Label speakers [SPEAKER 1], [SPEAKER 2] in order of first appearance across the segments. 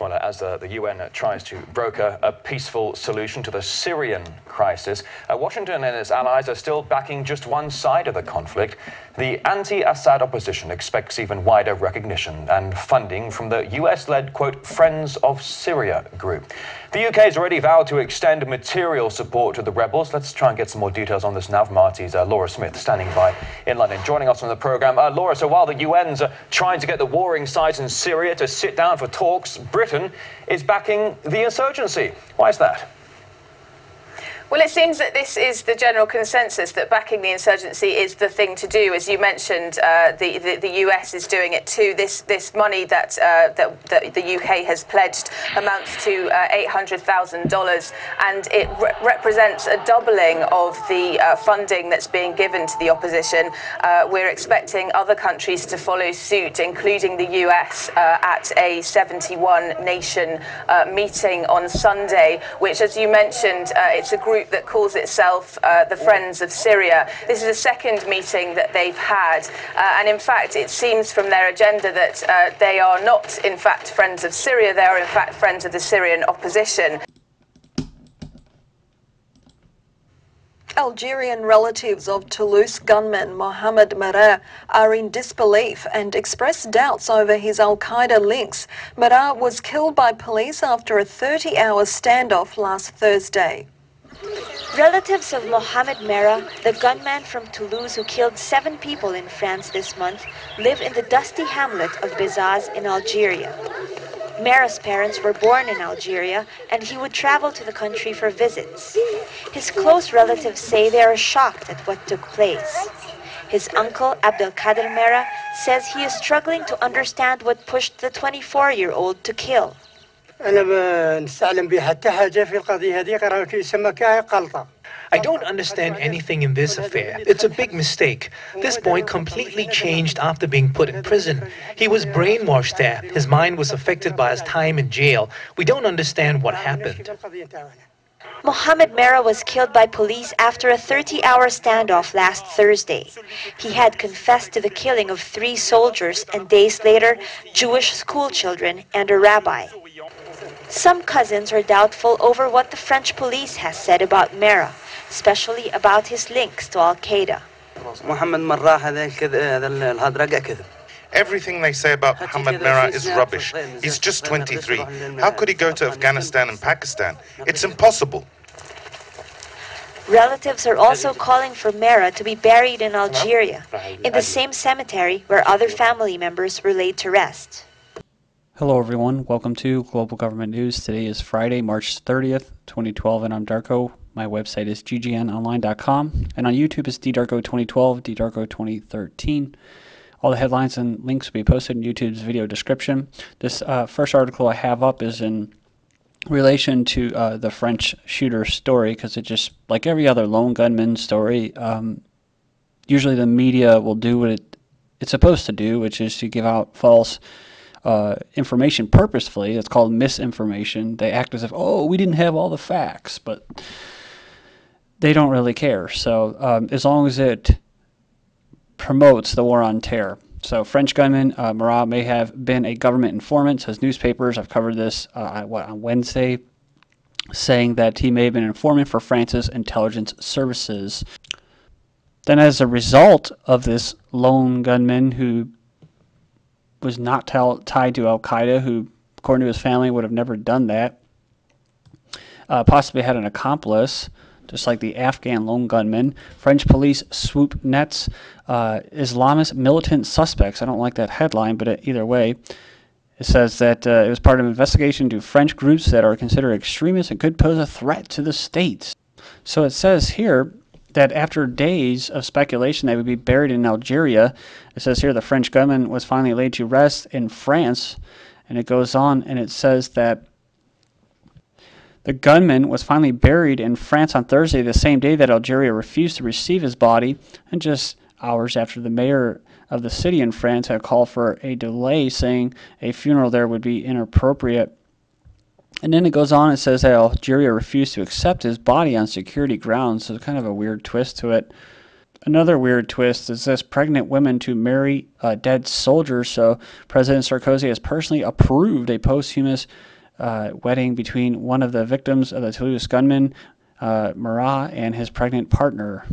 [SPEAKER 1] Well, as the UN tries to broker a peaceful solution to the Syrian crisis, uh, Washington and its allies are still backing just one side of the conflict. The anti Assad opposition expects even wider recognition and funding from the US led, quote, Friends of Syria group. The UK has already vowed to extend material support to the rebels. Let's try and get some more details on this now from RT's uh, Laura Smith, standing by in London. Joining us on the programme, uh, Laura, so while the UN's uh, trying to get the warring sides in Syria to sit down for talks, Britain is backing the insurgency. Why is that?
[SPEAKER 2] Well, it seems that this is the general consensus that backing the insurgency is the thing to do. As you mentioned, uh, the, the, the US is doing it too. This this money that uh, that, the UK has pledged amounts to uh, eight hundred thousand dollars, and it re- represents a doubling of the uh, funding that's being given to the opposition. Uh, we're expecting other countries to follow suit, including the US, uh, at a 71 nation meeting on Sunday, which, as you mentioned, it's a group group that calls itself uh, the Friends of Syria. This is a second meeting that they've had, uh, and in fact, it seems from their agenda that uh, they are not, in fact, friends of Syria, they are, in fact, friends of the Syrian opposition.
[SPEAKER 3] Algerian relatives of Toulouse gunman Mohamed Merah are in disbelief and express doubts over his Al Qaeda links. Merah was killed by police after a 30 hour standoff last Thursday.
[SPEAKER 4] Relatives of Mohamed Merah, the gunman from Toulouse who killed seven people in France this month, live in the dusty hamlet of Bezaz in Algeria. Merah's parents were born in Algeria and he would travel to the country for visits. His close relatives say they are shocked at what took place. His uncle, Abdelkader Merah, says he is struggling to understand what pushed the 24 year old to kill.
[SPEAKER 5] أنا نستعلم حتى في هذه راه كيسمى
[SPEAKER 6] I don't understand anything in this affair. It's a big mistake. This boy completely changed after being put in prison. He was brainwashed there. His mind was affected by his time in jail. We don't understand what happened.
[SPEAKER 4] Mohammed Merah was killed by police after a 30-hour standoff last Thursday. He had confessed to the killing of three soldiers and days later, Jewish schoolchildren and a rabbi. Some cousins are doubtful over what the French police has said about Merah, especially about his links to Al Qaeda.
[SPEAKER 7] Everything they say about Mohammed Merah is rubbish. He's just 23. How could he go to Afghanistan and Pakistan? It's impossible.
[SPEAKER 4] Relatives are also calling for Merah to be buried in Algeria, in the same cemetery where other family members were laid to rest.
[SPEAKER 8] Hello, everyone. Welcome to Global Government News. Today is Friday, March 30th, 2012, and I'm Darko. My website is ggnonline.com, and on YouTube is ddarko2012, ddarko2013. All the headlines and links will be posted in YouTube's video description. This uh, first article I have up is in relation to uh, the French shooter story, because it just, like every other lone gunman story, um, usually the media will do what it, it's supposed to do, which is to give out false uh, information purposefully. It's called misinformation. They act as if, oh, we didn't have all the facts, but they don't really care. So um, as long as it promotes the war on terror. So French gunman uh, Merah may have been a government informant, says newspapers. I've covered this uh, what, on Wednesday, saying that he may have been an informant for France's intelligence services. Then, as a result of this lone gunman who was not tied to Al Qaeda, who, according to his family, would have never done that. Uh, possibly had an accomplice, just like the Afghan lone gunman. French police swoop nets uh, Islamist militant suspects. I don't like that headline, but either way, it says that uh, it was part of an investigation into French groups that are considered extremists and could pose a threat to the states. So it says here that after days of speculation they would be buried in Algeria, it says here the French gunman was finally laid to rest in France. And it goes on and it says that the gunman was finally buried in France on Thursday, the same day that Algeria refused to receive his body, and just hours after the mayor of the city in France had called for a delay, saying a funeral there would be inappropriate. And then it goes on and says that Algeria refused to accept his body on security grounds, so it's kind of a weird twist to it. Another weird twist is this pregnant women to marry uh, dead soldiers. So President Sarkozy has personally approved a posthumous uh, wedding between one of the victims of the Toulouse gunman, uh, Marat, and his pregnant partner.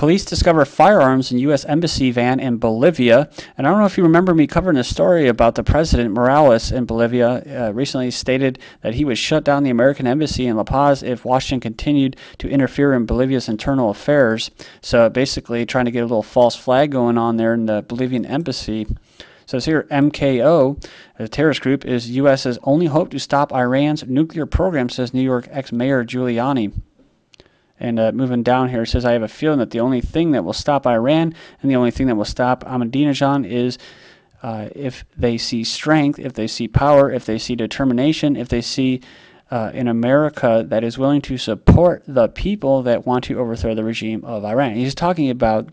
[SPEAKER 8] Police discover firearms in U.S. Embassy van in Bolivia. And I don't know if you remember me covering a story about the president, Morales, in Bolivia, uh, recently stated that he would shut down the American Embassy in La Paz if Washington continued to interfere in Bolivia's internal affairs. So basically, trying to get a little false flag going on there in the Bolivian Embassy. So it's here MKO, a terrorist group, is U.S.'s only hope to stop Iran's nuclear program, says New York ex mayor Giuliani. And uh, moving down here, says, I have a feeling that the only thing that will stop Iran and the only thing that will stop Ahmadinejad is uh, if they see strength, if they see power, if they see determination, if they see uh, in America that is willing to support the people that want to overthrow the regime of Iran. He's talking about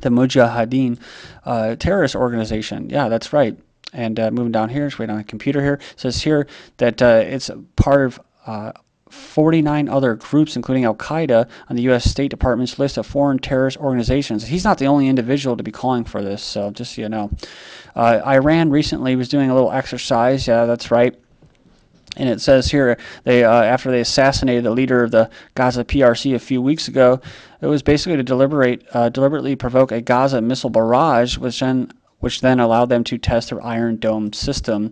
[SPEAKER 8] the Mujahideen uh, terrorist organization. Yeah, that's right. And uh, moving down here, just wait on the computer here, says here that uh, it's part of uh, 49 other groups, including Al Qaeda, on the U.S. State Department's list of foreign terrorist organizations. He's not the only individual to be calling for this, so just so you know. Uh, Iran recently was doing a little exercise. Yeah, that's right. And it says here, they uh, after they assassinated the leader of the Gaza PRC a few weeks ago, it was basically to deliberate, uh, deliberately provoke a Gaza missile barrage, which then, which then allowed them to test their Iron Dome system.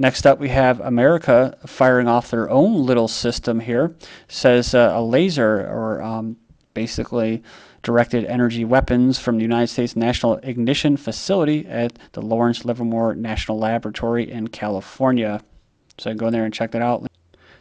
[SPEAKER 8] Next up, we have America firing off their own little system here. says uh, a laser, or um, basically directed energy weapons from the United States National Ignition Facility at the Lawrence Livermore National Laboratory in California. So go in there and check that out.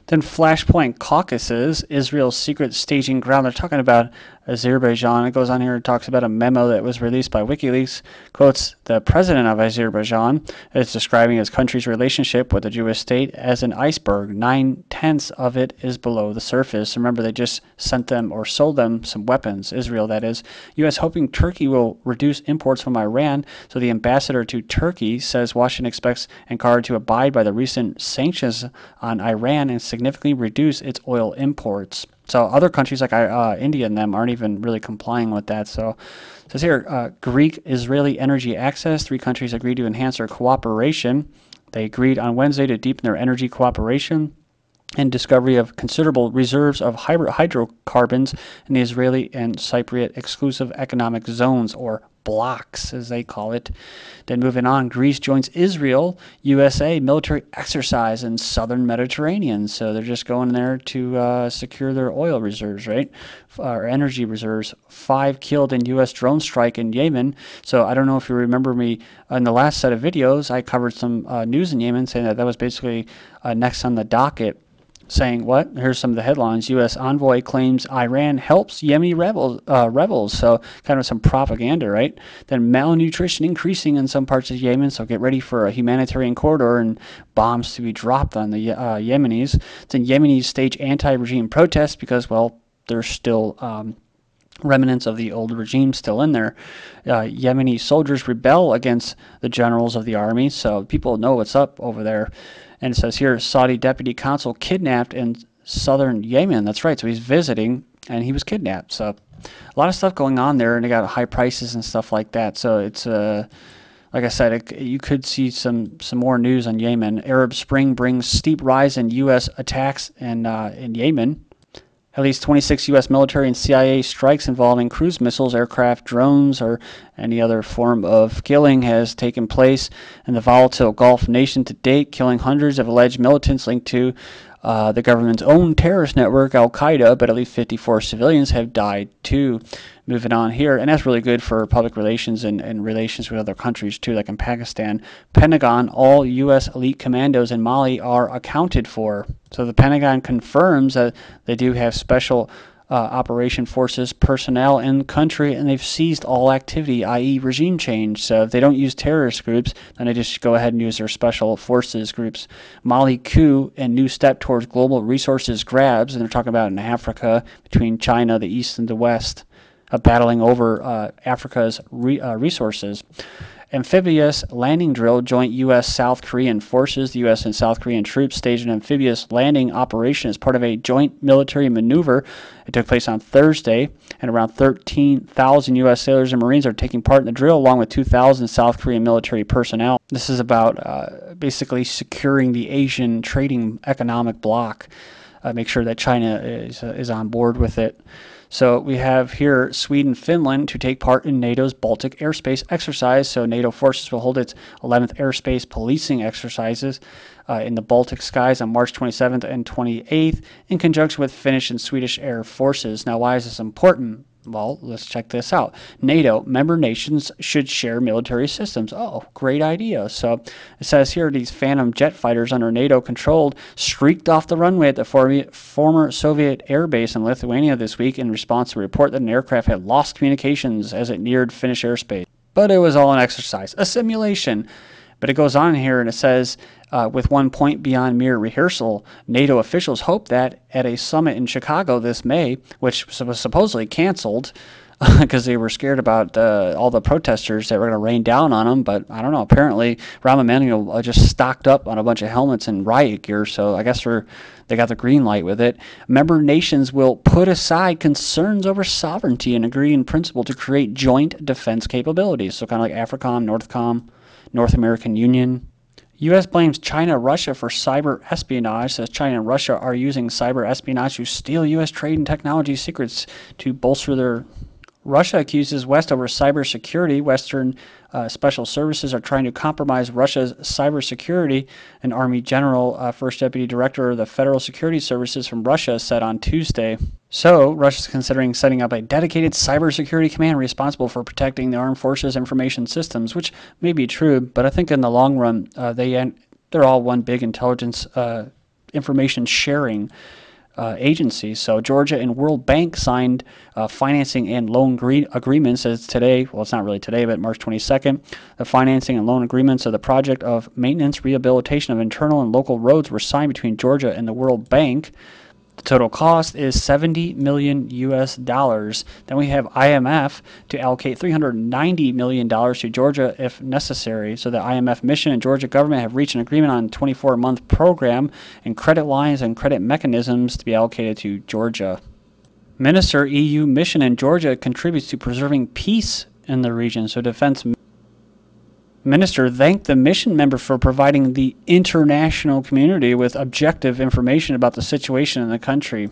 [SPEAKER 8] Then Flashpoint Caucasus, Israel's secret staging ground. They're talking about Azerbaijan. It goes on here and talks about a memo that was released by WikiLeaks. Quotes the president of Azerbaijan is describing his country's relationship with the Jewish state as an iceberg. Nine tenths of it is below the surface. Remember, they just sent them or sold them some weapons, Israel, that is. U.S. hoping Turkey will reduce imports from Iran. So the ambassador to Turkey says Washington expects Ankara to abide by the recent sanctions on Iran and significantly reduce its oil imports. So other countries like uh, India and them aren't even really complying with that. So it says here, uh, Greek Israeli energy access. Three countries agreed to enhance their cooperation. They agreed on Wednesday to deepen their energy cooperation and discovery of considerable reserves of hydrocarbons in the Israeli and Cypriot exclusive economic zones, or blocks, as they call it. Then moving on, Greece joins Israel, USA military exercise in southern Mediterranean. So they're just going there to uh, secure their oil reserves, right? Or energy reserves. Five killed in U.S. drone strike in Yemen. So I don't know if you remember me in the last set of videos, I covered some uh, news in Yemen saying that that was basically uh, next on the docket saying what? Here's some of the headlines. U.S. envoy claims Iran helps Yemeni rebels. Uh, rebels. So kind of some propaganda, right? Then malnutrition increasing in some parts of Yemen. So get ready for a humanitarian corridor and bombs to be dropped on the uh, Yemenis. Then Yemenis stage anti-regime protests because, well, there's still um, remnants of the old regime still in there. Uh, Yemeni soldiers rebel against the generals of the army, so people know what's up over there. And it says here, Saudi deputy consul kidnapped in southern Yemen. That's right. So he's visiting, and he was kidnapped. So a lot of stuff going on there, and they got high prices and stuff like that. So it's uh, like I said, it, you could see some some more news on Yemen. Arab Spring brings steep rise in U.S. attacks in uh, in Yemen. At least 26 U.S. military and CIA strikes involving cruise missiles, aircraft, drones, or any other form of killing has taken place in the volatile Gulf nation to date, killing hundreds of alleged militants linked to uh, the government's own terrorist network, Al Qaeda, but at least 54 civilians have died too. Moving on here, and that's really good for public relations and, and relations with other countries too, like in Pakistan. Pentagon, all U.S. elite commandos in Mali are accounted for. So the Pentagon confirms that they do have special uh, operation forces personnel in the country and they've seized all activity, i.e., regime change. So if they don't use terrorist groups, then they just go ahead and use their special forces groups. Mali coup and new step towards global resources grabs, and they're talking about in Africa between China, the East, and the West. Uh, battling over uh, Africa's re, uh, resources. Amphibious landing drill, joint U.S. South Korean forces. The U.S. and South Korean troops staged an amphibious landing operation as part of a joint military maneuver. It took place on Thursday, and around 13,000 U.S. sailors and Marines are taking part in the drill, along with 2,000 South Korean military personnel. This is about uh, basically securing the Asian trading economic bloc, uh, make sure that China is, uh, is on board with it. So we have here Sweden, Finland to take part in NATO's Baltic airspace exercise. So NATO forces will hold its 11th airspace policing exercises uh, in the Baltic skies on March 27th and 28th in conjunction with Finnish and Swedish air forces. Now, why is this important? Well, let's check this out. NATO member nations should share military systems. Oh, great idea. So it says here these Phantom jet fighters under NATO controlled streaked off the runway at the former Soviet air base in Lithuania this week in response to a report that an aircraft had lost communications as it neared Finnish airspace. But it was all an exercise, a simulation. But it goes on here and it says, uh, with one point beyond mere rehearsal, NATO officials hope that at a summit in Chicago this May, which was supposedly canceled because they were scared about uh, all the protesters that were going to rain down on them. But I don't know. Apparently, Rahm Emanuel uh, just stocked up on a bunch of helmets and riot gear, so I guess they got the green light with it. Member nations will put aside concerns over sovereignty and agree in principle to create joint defense capabilities. So kind of like AFRICOM, NORTHCOM. North American Union. U.S. blames China Russia for cyber espionage, says China and Russia are using cyber espionage to steal U.S. trade and technology secrets to bolster their Russia accuses West over cybersecurity. Western uh, special services are trying to compromise Russia's cybersecurity. An Army general, uh, first deputy director of the Federal Security Services from Russia, said on Tuesday. So, Russia is considering setting up a dedicated cybersecurity command responsible for protecting the armed forces' information systems, which may be true, but I think in the long run, uh, they they're all one big intelligence uh, information sharing uh, agencies. So Georgia and World Bank signed uh, financing and loan gre- agreements as today. Well, it's not really today, but March 22nd. The financing and loan agreements of the project of maintenance rehabilitation of internal and local roads were signed between Georgia and the World Bank. The total cost is 70 million US dollars. Then we have IMF to allocate 390 million dollars to Georgia if necessary. So the IMF mission and Georgia government have reached an agreement on a 24-month program and credit lines and credit mechanisms to be allocated to Georgia. Minister EU mission in Georgia contributes to preserving peace in the region. So defense minister thanked the mission member for providing the international community with objective information about the situation in the country,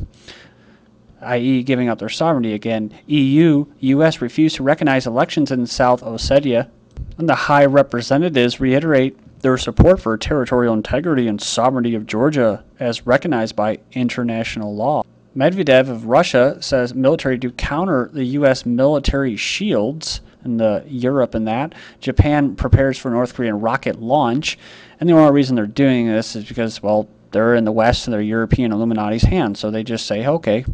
[SPEAKER 8] i.e., giving up their sovereignty again. EU, US refused to recognize elections in South Ossetia, and the high representatives reiterate their support for territorial integrity and sovereignty of Georgia as recognized by international law. Medvedev of Russia says military to counter the U.S. military shields in the Europe and that. Japan prepares for North Korean rocket launch, and the only reason they're doing this is because, well, they're in the West and they're European Illuminati's hands, so they just say, okay.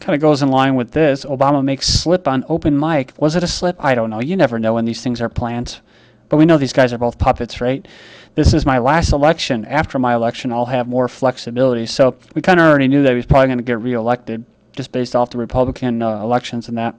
[SPEAKER 8] Kind of goes in line with this. Obama makes slip on open mic. Was it a slip? I don't know. You never know when these things are planned. But we know these guys are both puppets, right? This is my last election. After my election, I'll have more flexibility. So we kind of already knew that he was probably going to get reelected just based off the Republican uh, elections and that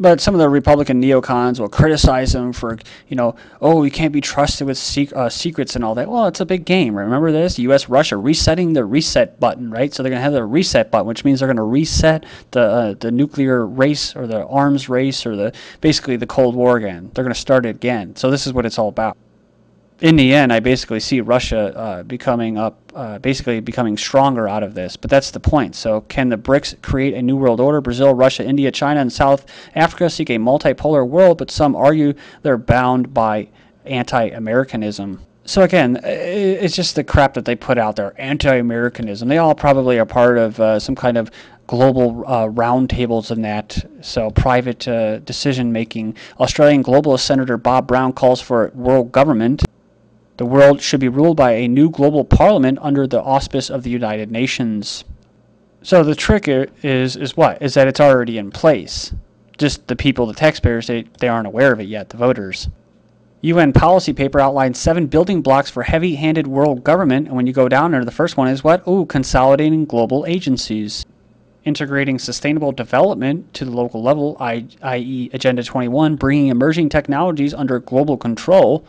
[SPEAKER 8] but some of the Republican neocons will criticize him for, you know, oh, you can't be trusted with sec- uh, secrets and all that. Well, it's a big game. Remember this? U.S. Russia resetting the reset button, right? So they're going to have the reset button, which means they're going to reset the uh, the nuclear race or the arms race or the basically the Cold War again. They're going to start it again. So this is what it's all about in the end, I basically see Russia uh, becoming up, uh, basically becoming stronger out of this. But that's the point. So, can the BRICS create a new world order? Brazil, Russia, India, China, and South Africa seek a multipolar world, but some argue they're bound by anti-Americanism. So again, it's just the crap that they put out there. Anti-Americanism. They all probably are part of uh, some kind of global uh, roundtables and that. So private uh, decision making. Australian globalist Senator Bob Brown calls for world government the world should be ruled by a new global parliament under the auspice of the United Nations. So the trick is is what? Is that it's already in place. Just the people, the taxpayers, they, they aren't aware of it yet, the voters. UN policy paper outlines seven building blocks for heavy handed world government. And when you go down there, the first one is what? Ooh, consolidating global agencies. integrating sustainable development to the local level, i.e., Agenda 21, bringing emerging technologies under global control.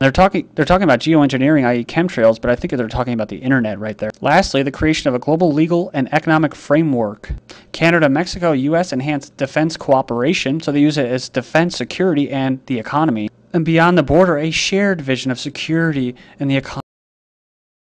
[SPEAKER 8] They're talking they're talking about geoengineering, i.e. chemtrails, but I think they're talking about the internet right there. Lastly, the creation of a global legal and economic framework. Canada, Mexico, US enhance defense cooperation, so they use it as defense, security, and the economy. And beyond the border, a shared vision of security and the economy.